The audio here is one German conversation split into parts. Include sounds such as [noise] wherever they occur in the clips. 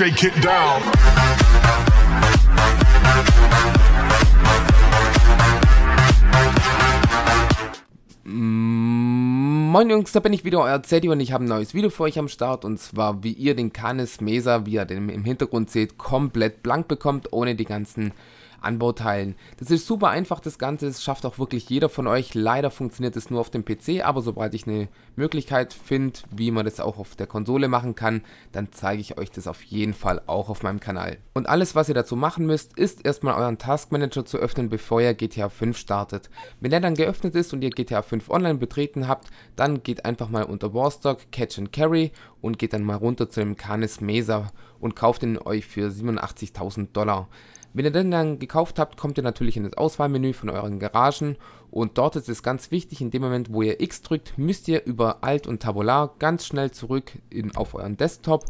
shake it down. Moin Jungs, da bin ich wieder, euer Zeddy und ich habe ein neues Video für euch am Start und zwar wie ihr den Canis Mesa, wie ihr den im Hintergrund seht, komplett blank bekommt, ohne die ganzen Anbauteilen. Das ist super einfach, das Ganze, das schafft auch wirklich jeder von euch. Leider funktioniert es nur auf dem PC, aber sobald ich eine Möglichkeit finde, wie man das auch auf der Konsole machen kann, dann zeige ich euch das auf jeden Fall auch auf meinem Kanal. Und alles, was ihr dazu machen müsst, ist erstmal euren Task Manager zu öffnen, bevor ihr GTA 5 startet. Wenn der dann geöffnet ist und ihr GTA 5 online betreten habt, dann geht einfach mal unter Warstock, Catch and Carry und geht dann mal runter zu dem Canis Mesa und kauft ihn euch für 87.000 Dollar. Wenn ihr den dann gekauft habt, kommt ihr natürlich in das Auswahlmenü von euren Garagen und dort ist es ganz wichtig, in dem Moment, wo ihr X drückt, müsst ihr über Alt und Tabular ganz schnell zurück in, auf euren Desktop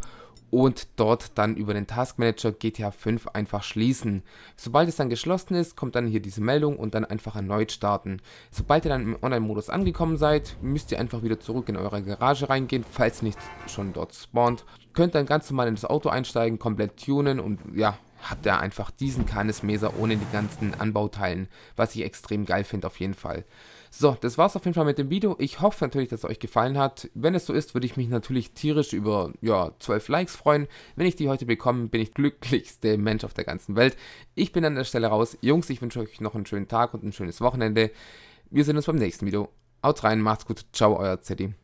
und dort dann über den Task Manager GTA 5 einfach schließen. Sobald es dann geschlossen ist, kommt dann hier diese Meldung und dann einfach erneut starten. Sobald ihr dann im Online-Modus angekommen seid, müsst ihr einfach wieder zurück in eure Garage reingehen, falls nicht schon dort spawnt. Könnt dann ganz normal in das Auto einsteigen, komplett tunen und ja, habt ihr einfach diesen Canis Mesa ohne die ganzen Anbauteilen, was ich extrem geil finde auf jeden Fall. So, das war's auf jeden Fall mit dem Video. Ich hoffe natürlich, dass es euch gefallen hat. Wenn es so ist, würde ich mich natürlich tierisch über, ja, 12 Likes freuen. Wenn ich die heute bekomme, bin ich [laughs] glücklichste Mensch auf der ganzen Welt. Ich bin an der Stelle raus. Jungs, ich wünsche euch noch einen schönen Tag und ein schönes Wochenende. Wir sehen uns beim nächsten Video. Haut rein, macht's gut. Ciao, euer Zeddy.